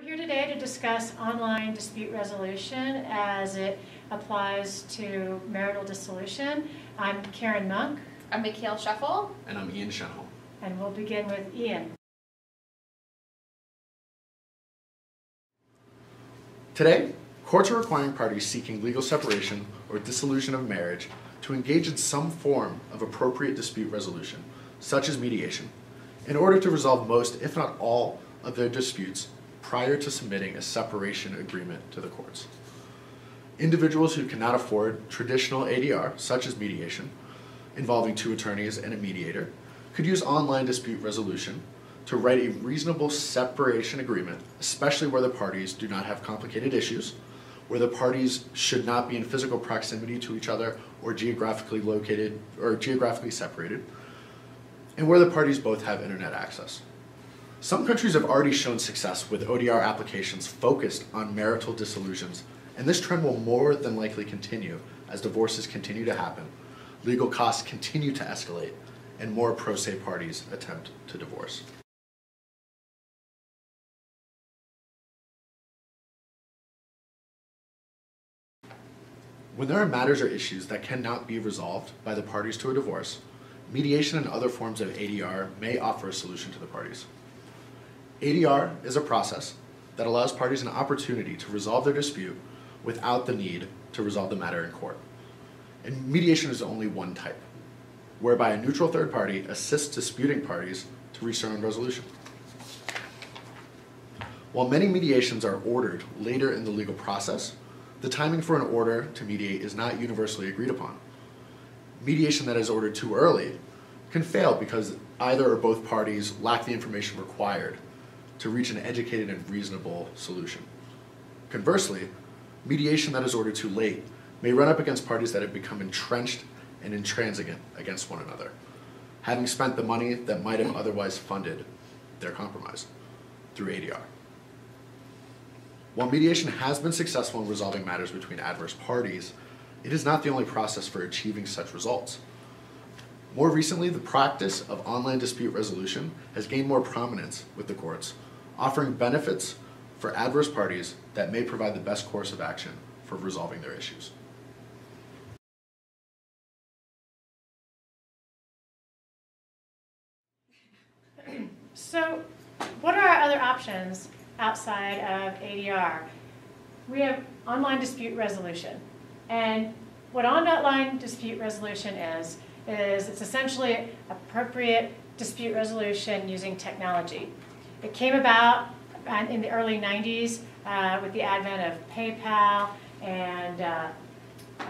We're here today to discuss online dispute resolution as it applies to marital dissolution. I'm Karen Monk. I'm Mikayle Shuffle. And I'm Ian Shenholm. And we'll begin with Ian. Today, courts are requiring parties seeking legal separation or dissolution of marriage to engage in some form of appropriate dispute resolution, such as mediation, in order to resolve most, if not all, of their disputes prior to submitting a separation agreement to the courts. Individuals who cannot afford traditional ADR, such as mediation, involving two attorneys and a mediator, could use online dispute resolution to write a reasonable separation agreement, especially where the parties do not have complicated issues, where the parties should not be in physical proximity to each other or geographically located or geographically separated, and where the parties both have internet access. Some countries have already shown success with ODR applications focused on marital dissolutions, and this trend will more than likely continue as divorces continue to happen, legal costs continue to escalate, and more pro se parties attempt to divorce. When there are matters or issues that cannot be resolved by the parties to a divorce, mediation and other forms of ADR may offer a solution to the parties. ADR is a process that allows parties an opportunity to resolve their dispute without the need to resolve the matter in court. And mediation is only one type, whereby a neutral third party assists disputing parties to reach their own resolution. While many mediations are ordered later in the legal process, the timing for an order to mediate is not universally agreed upon. Mediation that is ordered too early can fail because either or both parties lack the information required to reach an educated and reasonable solution. Conversely, mediation that is ordered too late may run up against parties that have become entrenched and intransigent against one another, having spent the money that might have otherwise funded their compromise through ADR. While mediation has been successful in resolving matters between adverse parties, it is not the only process for achieving such results. More recently, the practice of online dispute resolution has gained more prominence with the courts, offering benefits for adverse parties that may provide the best course of action for resolving their issues. So, what are our other options outside of ADR. We have online dispute resolution. And what online dispute resolution is, is it's essentially appropriate dispute resolution using technology. It came about in the early 90s uh, with the advent of PayPal and uh, uh,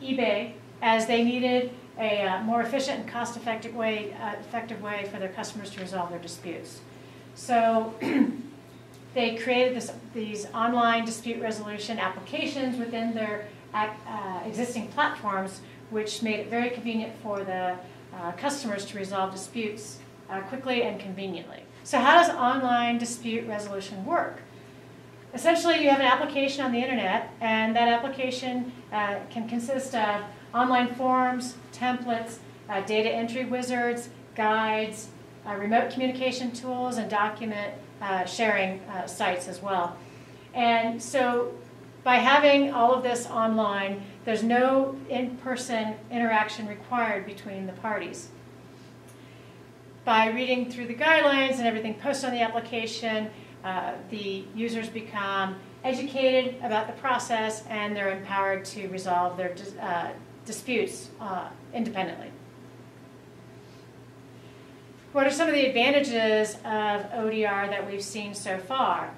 eBay as they needed a uh, more efficient and cost-effective way, uh, effective way for their customers to resolve their disputes. So they created this, these online dispute resolution applications within their uh, existing platforms, which made it very convenient for the uh, customers to resolve disputes uh, quickly and conveniently. So how does online dispute resolution work? Essentially, you have an application on the internet, and that application uh, can consist of online forms, templates, uh, data entry wizards, guides, uh, remote communication tools, and document uh, sharing uh, sites as well. And so by having all of this online, there's no in-person interaction required between the parties. By reading through the guidelines and everything posted on the application, uh, the users become educated about the process and they're empowered to resolve their uh, disputes uh, independently. What are some of the advantages of ODR that we've seen so far?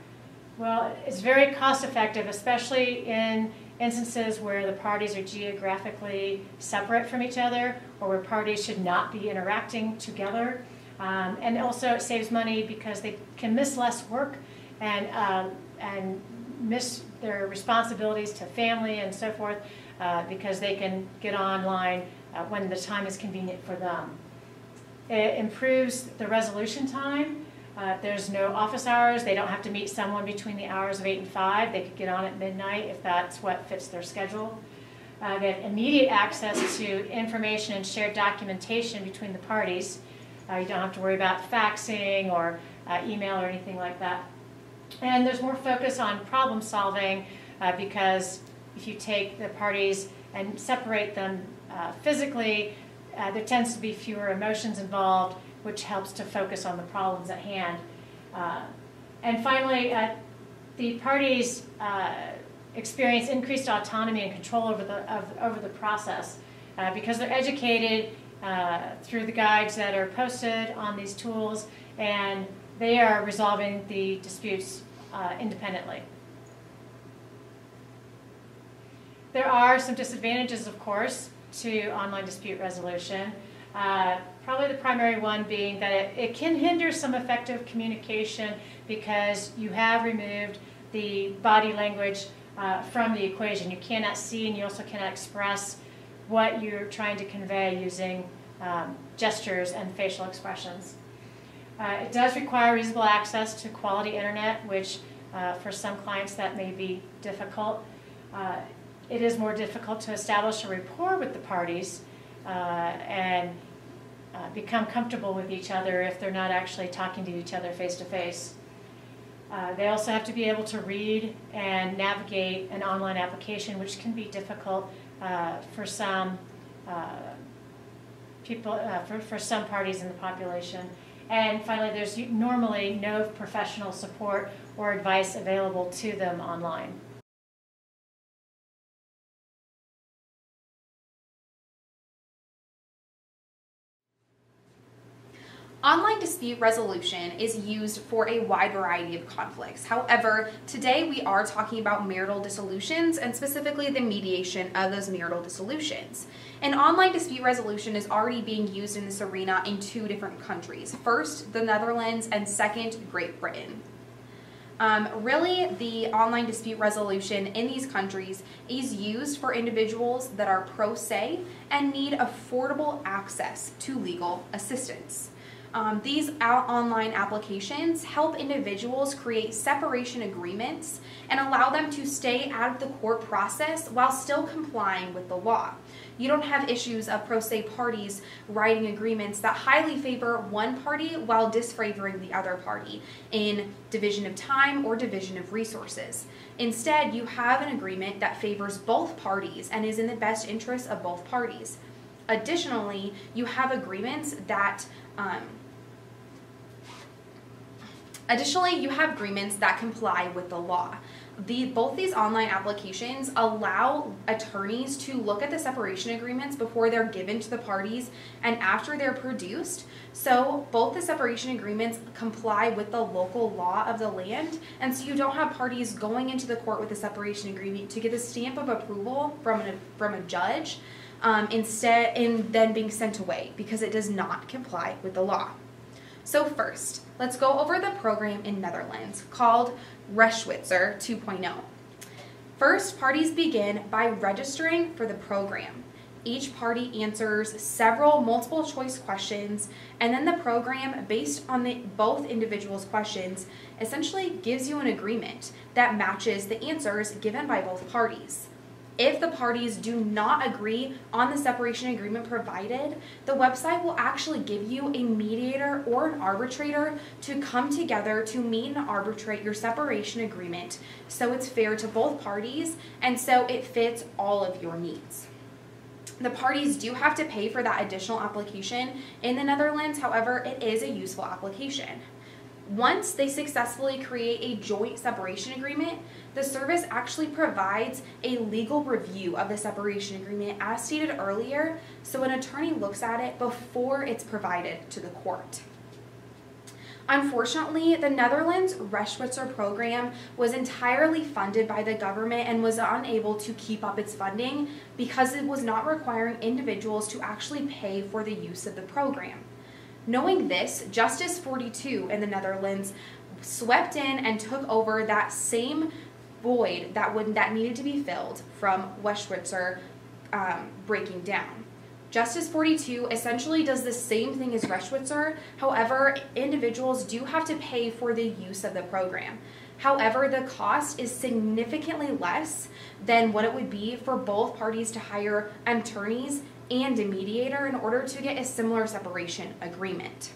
Well, it's very cost effective, especially in instances where the parties are geographically separate from each other or where parties should not be interacting together. Um, and also it saves money because they can miss less work and, um, and miss their responsibilities to family and so forth uh, because they can get online uh, when the time is convenient for them. It improves the resolution time. Uh, there's no office hours. They don't have to meet someone between the hours of 8 and 5. They could get on at midnight if that's what fits their schedule. Uh, they have immediate access to information and shared documentation between the parties. Uh, you don't have to worry about faxing or uh, email or anything like that. And there's more focus on problem solving uh, because if you take the parties and separate them uh, physically, uh, there tends to be fewer emotions involved, which helps to focus on the problems at hand. Uh, and finally, the parties experience increased autonomy and control over the, of, over the process because they're educated through the guides that are posted on these tools and they are resolving the disputes independently. There are some disadvantages, of course, to online dispute resolution. Uh, probably the primary one being that it, it, can hinder some effective communication because you have removed the body language uh, from the equation. You cannot see and you also cannot express what you're trying to convey using um, gestures and facial expressions. Uh, it does require reasonable access to quality internet, which uh, for some clients that may be difficult. Uh, it is more difficult to establish a rapport with the parties uh, and uh, become comfortable with each other if they're not actually talking to each other face to face. They also have to be able to read and navigate an online application, which can be difficult uh, for some uh, people, uh, for, for some parties in the population. And finally, there's normally no professional support or advice available to them online. Online dispute resolution is used for a wide variety of conflicts. However, today we are talking about marital dissolutions and specifically the mediation of those marital dissolutions. And online dispute resolution is already being used in this arena in two different countries. First, the Netherlands, and second, Great Britain. Um, really, the online dispute resolution in these countries is used for individuals that are pro se and need affordable access to legal assistance. Um, these online applications help individuals create separation agreements and allow them to stay out of the court process while still complying with the law. You don't have issues of pro se parties writing agreements that highly favor one party while disfavoring the other party in division of time or division of resources. Instead, you have an agreement that favors both parties and is in the best interest of both parties. Additionally, you have agreements that um, Additionally, you have agreements that comply with the law. The, both these online applications allow attorneys to look at the separation agreements before they're given to the parties and after they're produced. So both the separation agreements comply with the local law of the land, and so you don't have parties going into the court with a separation agreement to get a stamp of approval from a, from a judge um, instead and then being sent away because it does not comply with the law. So first, let's go over the program in Netherlands called Rechtwijzer 2.0. First, parties begin by registering for the program. Each party answers several multiple choice questions, and then the program, based on the, both individuals' questions, essentially gives you an agreement that matches the answers given by both parties. If the parties do not agree on the separation agreement provided, the website will actually give you a mediator or an arbitrator to come together to meet and arbitrate your separation agreement so it's fair to both parties and so it fits all of your needs. The parties do have to pay for that additional application in the Netherlands, however, it is a useful application. Once they successfully create a joint separation agreement, the service actually provides a legal review of the separation agreement as stated earlier, so an attorney looks at it before it's provided to the court. Unfortunately, the Netherlands Rechtwijzer program was entirely funded by the government and was unable to keep up its funding because it was not requiring individuals to actually pay for the use of the program. Knowing this, Justice 42 in the Netherlands swept in and took over that same void that would that needed to be filled from Rechtwijzer um, breaking down. Justice 42 essentially does the same thing as Rechtwijzer, however, individuals do have to pay for the use of the program. However, the cost is significantly less than what it would be for both parties to hire attorneys and a mediator in order to get a similar separation agreement.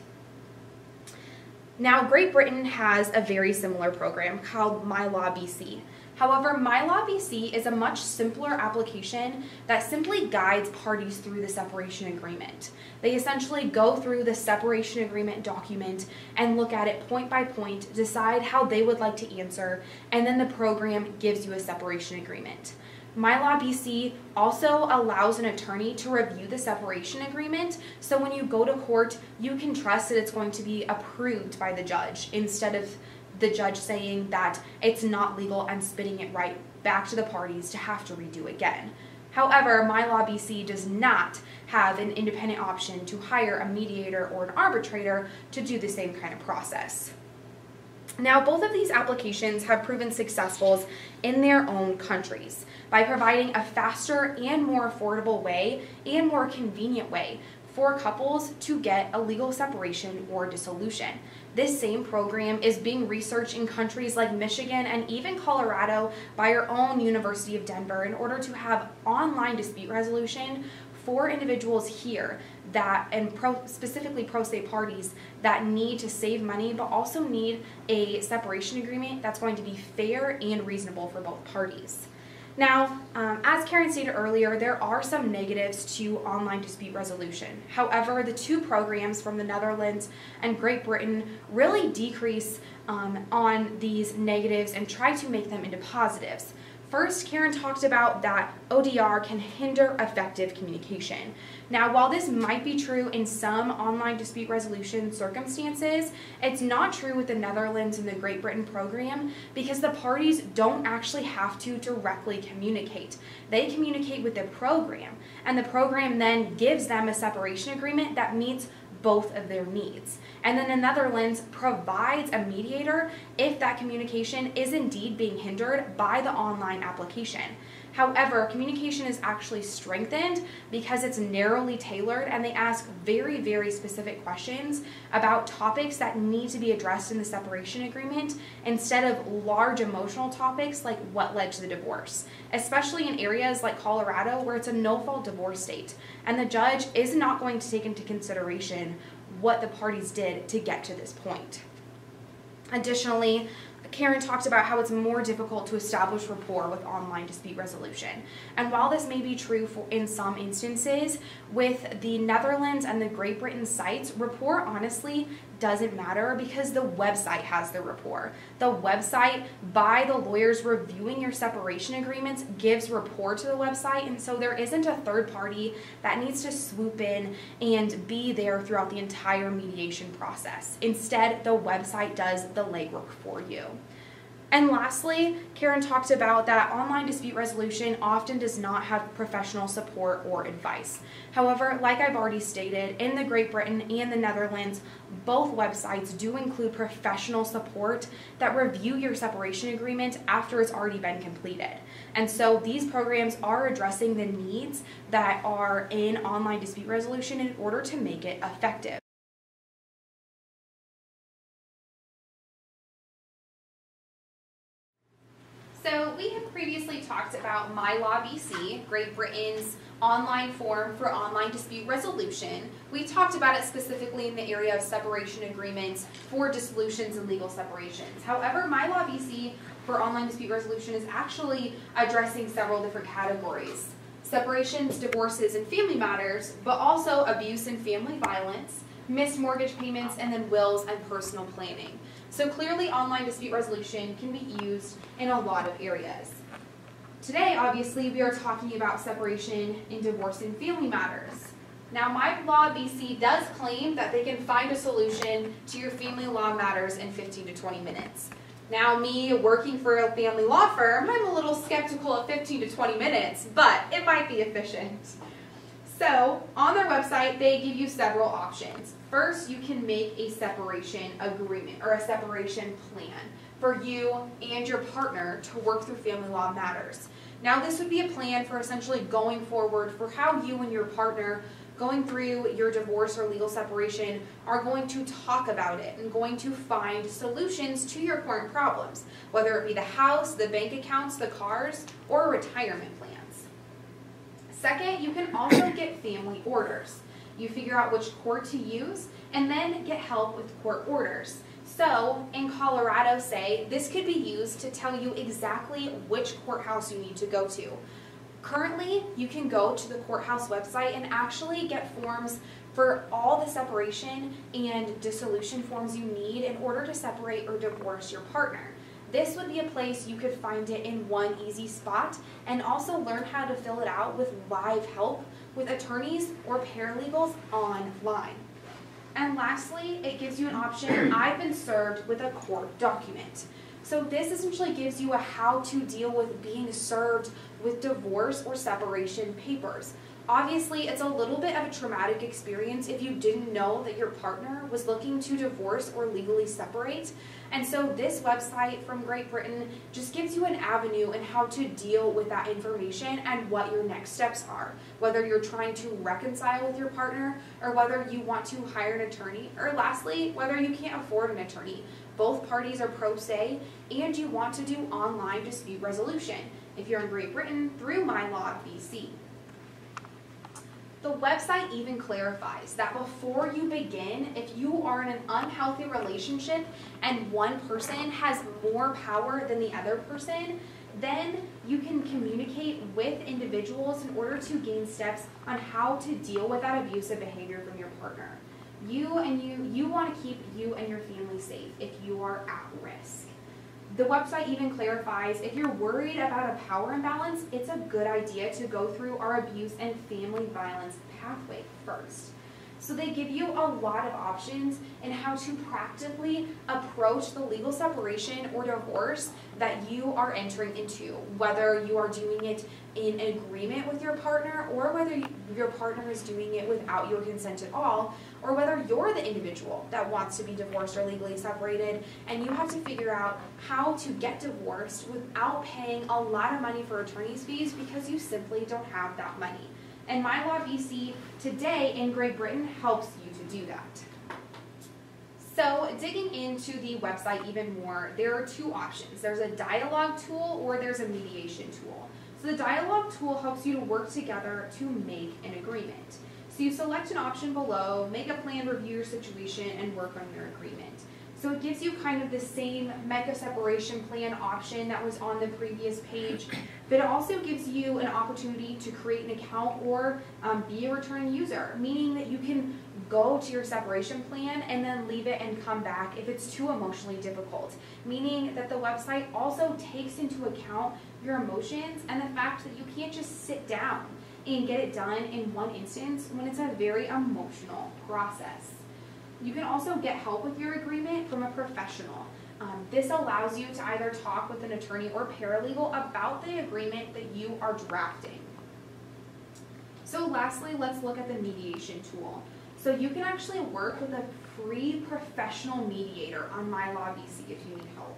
Now, Great Britain has a very similar program called My Law BC. However, My Law BC is a much simpler application that simply guides parties through the separation agreement. They essentially go through the separation agreement document and look at it point by point, decide how they would like to answer, and then the program gives you a separation agreement. MyLaw BC also allows an attorney to review the separation agreement, so when you go to court, you can trust that it's going to be approved by the judge instead of the judge saying that it's not legal and spitting it right back to the parties to have to redo again. However, MyLaw BC does not have an independent option to hire a mediator or an arbitrator to do the same kind of process. Now, both of these applications have proven successful in their own countries by providing a faster and more affordable way and more convenient way for couples to get a legal separation or dissolution. This same program is being researched in countries like Michigan and even Colorado by our own University of Denver in order to have online dispute resolution for individuals here that and pro, specifically pro se parties that need to save money but also need a separation agreement that's going to be fair and reasonable for both parties. Now, um, as Karen stated earlier, there are some negatives to online dispute resolution. However, the two programs from the Netherlands and Great Britain really decrease um, on these negatives and try to make them into positives. First, Karen talked about that ODR can hinder effective communication. Now, while this might be true in some online dispute resolution circumstances, it's not true with the Netherlands and the Great Britain program because the parties don't actually have to directly communicate. They communicate with the program, and the program then gives them a separation agreement that meets both of their needs. And then the Netherlands provides a mediator if that communication is indeed being hindered by the online application. However, communication is actually strengthened because it's narrowly tailored and they ask very, very specific questions about topics that need to be addressed in the separation agreement instead of large emotional topics like what led to the divorce, especially in areas like Colorado where it's a no fault divorce state and the judge is not going to take into consideration what the parties did to get to this point. Additionally, Karen talked about how it's more difficult to establish rapport with online dispute resolution. And while this may be true for, in some instances, with the Netherlands and the Great Britain sites, rapport honestly doesn't matter because the website has the rapport. The website, by the lawyers reviewing your separation agreements, gives rapport to the website, and so there isn't a third party that needs to swoop in and be there throughout the entire mediation process. Instead, the website does the legwork for you. And lastly, Karen talked about that online dispute resolution often does not have professional support or advice. However, like I've already stated, in the Great Britain and the Netherlands, both websites do include professional support that review your separation agreement after it's already been completed. And so these programs are addressing the needs that are in online dispute resolution in order to make it effective. Previously talked about MyLaw BC, Great Britain's online form for online dispute resolution. We talked about it specifically in the area of separation agreements for dissolutions and legal separations. However, MyLaw BC for online dispute resolution is actually addressing several different categories. Separations, divorces, and family matters, but also abuse and family violence, missed mortgage payments, and then wills and personal planning. So clearly online dispute resolution can be used in a lot of areas. Today, obviously, we are talking about separation in divorce and family matters. Now, My Law BC does claim that they can find a solution to your family law matters in 15 to 20 minutes. Now, me working for a family law firm, I'm a little skeptical of 15 to 20 minutes, but it might be efficient. So, on their website, they give you several options. First, you can make a separation agreement or a separation plan for you and your partner to work through family law matters. Now, this would be a plan for essentially going forward for how you and your partner going through your divorce or legal separation are going to talk about it and going to find solutions to your current problems, whether it be the house, the bank accounts, the cars, or retirement plans. Second, you can also get family orders. You figure out which court to use and then get help with court orders. So, in Colorado, say, this could be used to tell you exactly which courthouse you need to go to. Currently, you can go to the courthouse website and actually get forms for all the separation and dissolution forms you need in order to separate or divorce your partner. This would be a place you could find it in one easy spot and also learn how to fill it out with live help with attorneys or paralegals online. And lastly, it gives you an option, I've been served with a court document. So this essentially gives you a how to deal with being served with divorce or separation papers. Obviously, it's a little bit of a traumatic experience if you didn't know that your partner was looking to divorce or legally separate. And so this website from Great Britain just gives you an avenue in how to deal with that information and what your next steps are. Whether you're trying to reconcile with your partner or whether you want to hire an attorney or lastly, whether you can't afford an attorney. Both parties are pro se and you want to do online dispute resolution if you're in Great Britain through MyLaw BC. The website even clarifies that before you begin, if you are in an unhealthy relationship and one person has more power than the other person, then you can communicate with individuals in order to gain steps on how to deal with that abusive behavior from your partner. You and you, you want to keep you and your family safe if you are at risk. The website even clarifies if you're worried about a power imbalance, it's a good idea to go through our abuse and family violence pathway first. So they give you a lot of options in how to practically approach the legal separation or divorce that you are entering into, whether you are doing it in agreement with your partner or whether your partner is doing it without your consent at all, or whether you're the individual that wants to be divorced or legally separated and you have to figure out how to get divorced without paying a lot of money for attorney's fees because you simply don't have that money. And MyLaw BC today in Great Britain helps you to do that. So digging into the website even more, there are two options. There's a dialogue tool or there's a mediation tool. So the dialogue tool helps you to work together to make an agreement. So you select an option below, make a plan, review your situation, and work on your agreement. So it gives you kind of the same mega separation plan option that was on the previous page, but it also gives you an opportunity to create an account or um, be a returning user, meaning that you can go to your separation plan and then leave it and come back if it's too emotionally difficult. Meaning that the website also takes into account your emotions and the fact that you can't just sit down and get it done in one instance when it's a very emotional process. You can also get help with your agreement from a professional. Um, this allows you to either talk with an attorney or paralegal about the agreement that you are drafting. So lastly, let's look at the mediation tool. So you can actually work with a free professional mediator on MyLaw BC if you need help.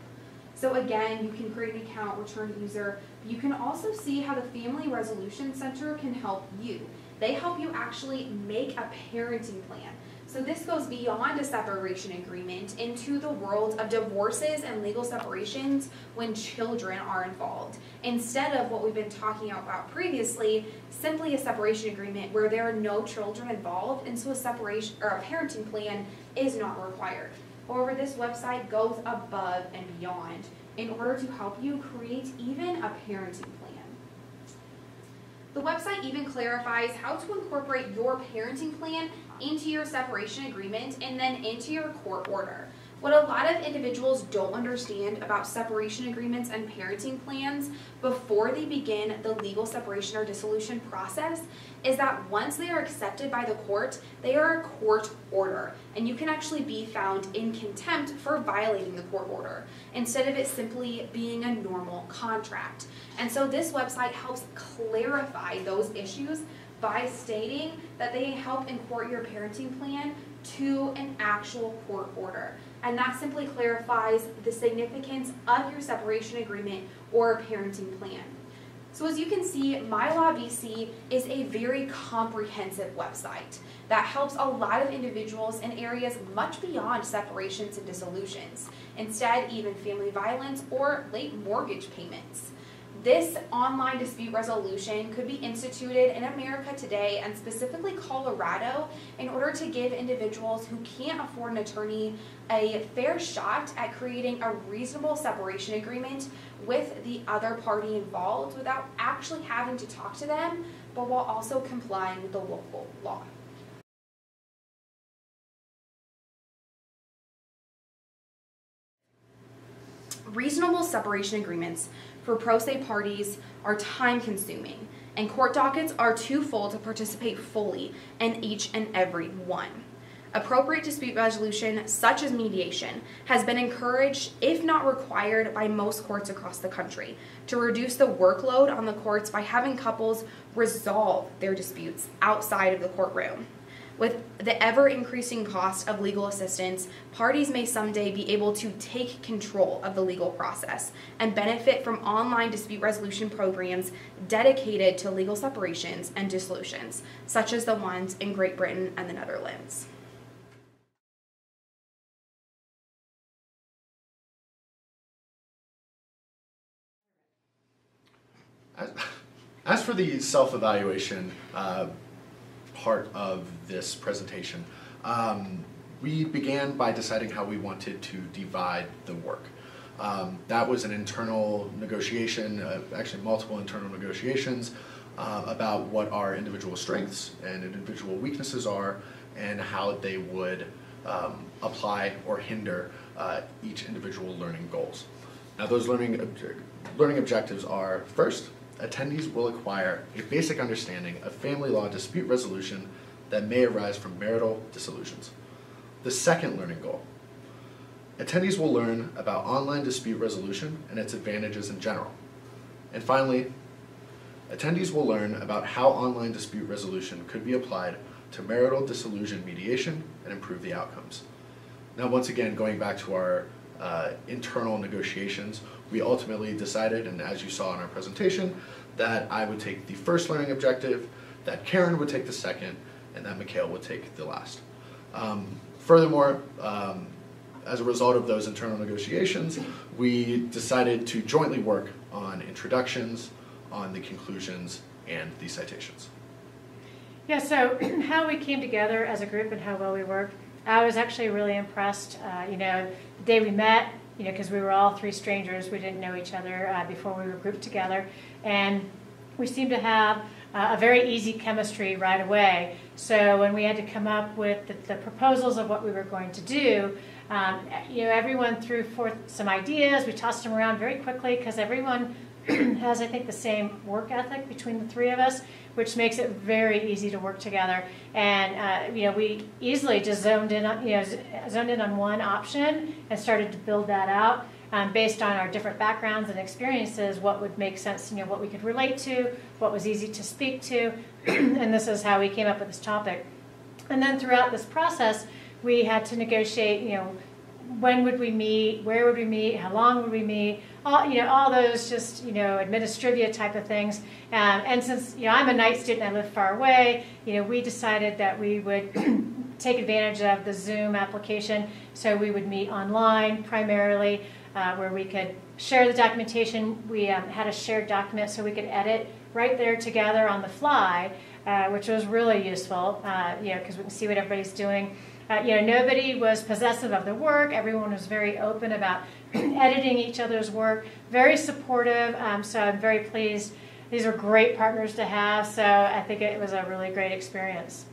So again, you can create an account, return user. You can also see how the Family Resolution Center can help you. They help you actually make a parenting plan. So this goes beyond a separation agreement into the world of divorces and legal separations when children are involved. Instead of what we've been talking about previously, simply a separation agreement where there are no children involved and so a separation or a parenting plan is not required. However, this website goes above and beyond in order to help you create even a parenting plan. The website even clarifies how to incorporate your parenting plan into your separation agreement and then into your court order. What a lot of individuals don't understand about separation agreements and parenting plans before they begin the legal separation or dissolution process is that once they are accepted by the court, they are a court order, and you can actually be found in contempt for violating the court order instead of it simply being a normal contract. And so this website helps clarify those issues by stating that they help import your parenting plan to an actual court order. And that simply clarifies the significance of your separation agreement or parenting plan. So as you can see, MyLaw BC is a very comprehensive website that helps a lot of individuals in areas much beyond separations and dissolutions, instead even family violence or late mortgage payments. This online dispute resolution could be instituted in America today and specifically Colorado in order to give individuals who can't afford an attorney a fair shot at creating a reasonable separation agreement with the other party involved without actually having to talk to them, but while also complying with the local law. Reasonable separation agreements for pro se parties are time consuming, and court dockets are too full to participate fully in each and every one. Appropriate dispute resolution, such as mediation, has been encouraged, if not required, by most courts across the country to reduce the workload on the courts by having couples resolve their disputes outside of the courtroom. With the ever increasing cost of legal assistance, parties may someday be able to take control of the legal process and benefit from online dispute resolution programs dedicated to legal separations and dissolutions, such as the ones in Great Britain and the Netherlands. As, for the self-evaluation uh, part of this presentation, um, we began by deciding how we wanted to divide the work. Um, that was an internal negotiation, uh, actually multiple internal negotiations uh, about what our individual strengths and individual weaknesses are and how they would um, apply or hinder uh, each individual learning goals. Now those learning, obje learning objectives are first, attendees will acquire a basic understanding of family law dispute resolution that may arise from marital dissolutions. The second learning goal, attendees will learn about online dispute resolution and its advantages in general. And finally, attendees will learn about how online dispute resolution could be applied to marital dissolution mediation and improve the outcomes. Now once again, going back to our uh, internal negotiations, we ultimately decided, and as you saw in our presentation, that I would take the first learning objective, that Karen would take the second, and that Mikayle would take the last. Um, furthermore, um, as a result of those internal negotiations, we decided to jointly work on introductions, on the conclusions, and the citations. Yeah, so how we came together as a group and how well we worked, I was actually really impressed. Uh, you know, the day we met, you know, because we were all three strangers, we didn't know each other uh, before we were grouped together, and we seemed to have uh, a very easy chemistry right away. So when we had to come up with the, the proposals of what we were going to do, um, you know, everyone threw forth some ideas. We tossed them around very quickly because everyone has, I think, the same work ethic between the three of us, which makes it very easy to work together. And uh, you know, we easily just zoned in, on, you know, zoned in on one option and started to build that out um, based on our different backgrounds and experiences. What would make sense, you know, what we could relate to, what was easy to speak to, and this is how we came up with this topic. And then throughout this process, we had to negotiate, you know, when would we meet, where would we meet, how long would we meet, all, you know, all those just, you know, administrivia type of things. Um, and since, you know, I'm a night student, I live far away, you know, we decided that we would take advantage of the Zoom application. So we would meet online primarily, uh, where we could share the documentation. We um, had a shared document so we could edit right there together on the fly, uh, which was really useful, uh, you know, because we can see what everybody's doing. Uh, you know, nobody was possessive of the work. Everyone was very open about editing each other's work, very supportive. Um, so I'm very pleased. These are great partners to have. So I think it was a really great experience.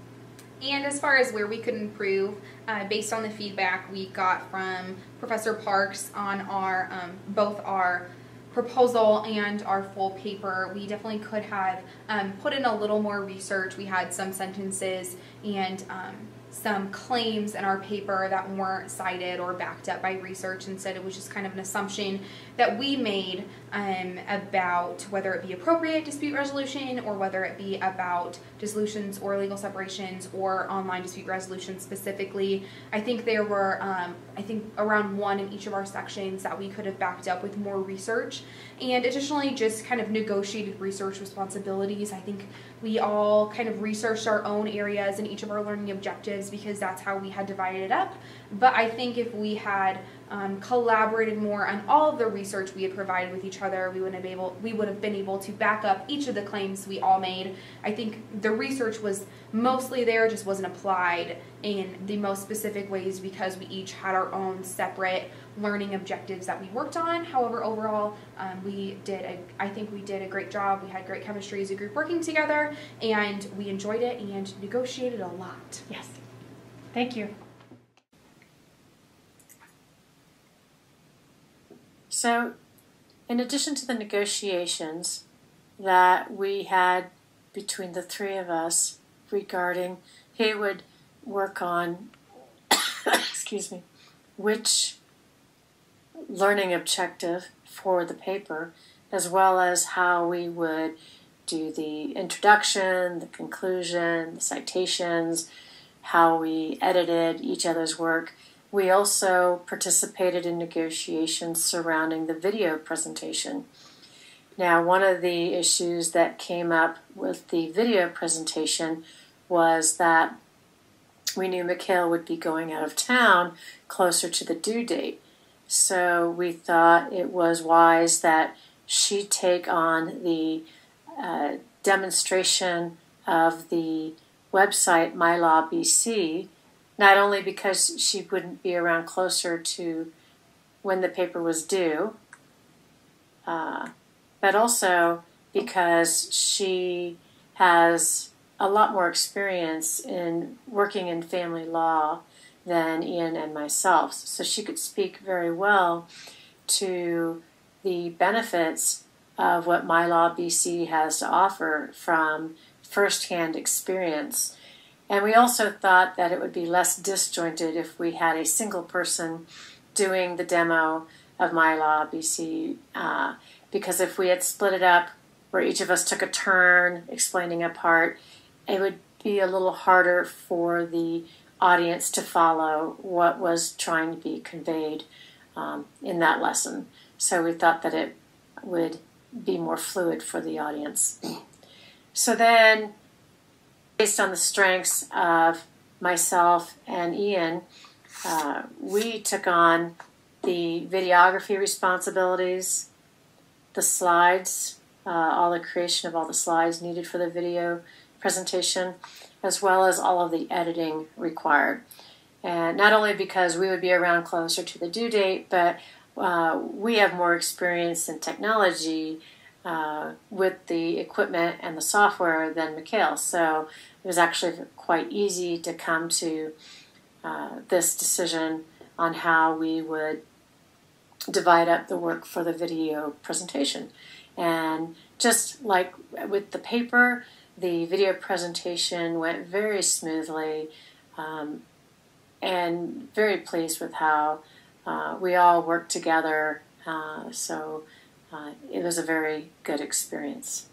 And as far as where we could improve, uh, based on the feedback we got from Professor Parks on our um, both our proposal and our full paper, we definitely could have um, put in a little more research. We had some sentences and um, some claims in our paper that weren't cited or backed up by research. Instead, it was just kind of an assumption that we made um, about whether it be appropriate dispute resolution or whether it be about dissolutions or legal separations or online dispute resolution specifically. I think there were, um, I think, around one in each of our sections that we could have backed up with more research. And additionally, just kind of negotiated research responsibilities. I think we all kind of researched our own areas in each of our learning objectives because that's how we had divided it up. But I think if we had um, collaborated more on all of the research we had provided with each other, we would have able we would have been able to back up each of the claims we all made. I think the research was mostly there, just wasn't applied in the most specific ways because we each had our own separate learning objectives that we worked on. However, overall, um, we did a, I think we did a great job. We had great chemistry as a group working together, and we enjoyed it and negotiated a lot. Yes. Thank you. So, in addition to the negotiations that we had between the three of us regarding who would work on, excuse me, which learning objective for the paper, as well as how we would do the introduction, the conclusion, the citations, how we edited each other's work. We also participated in negotiations surrounding the video presentation. Now, one of the issues that came up with the video presentation was that we knew Mikayle would be going out of town closer to the due date. So we thought it was wise that she take on the uh, demonstration of the website MyLawBC, not only because she wouldn't be around closer to when the paper was due, uh, but also because she has a lot more experience in working in family law than Ian and myself. So she could speak very well to the benefits of what My Law BC has to offer from firsthand experience. And we also thought that it would be less disjointed if we had a single person doing the demo of My Law BC, uh, because if we had split it up where each of us took a turn explaining a part, it would be a little harder for the audience to follow what was trying to be conveyed um, in that lesson. So we thought that it would be more fluid for the audience. So then, based on the strengths of myself and Ian, uh, we took on the videography responsibilities, the slides, uh, all the creation of all the slides needed for the video presentation, as well as all of the editing required. And not only because we would be around closer to the due date, but uh, we have more experience in technology uh, with the equipment and the software than Mikayle. So it was actually quite easy to come to uh, this decision on how we would divide up the work for the video presentation. And just like with the paper, the video presentation went very smoothly um, and very pleased with how uh, we all worked together. Uh, so uh, it was a very good experience.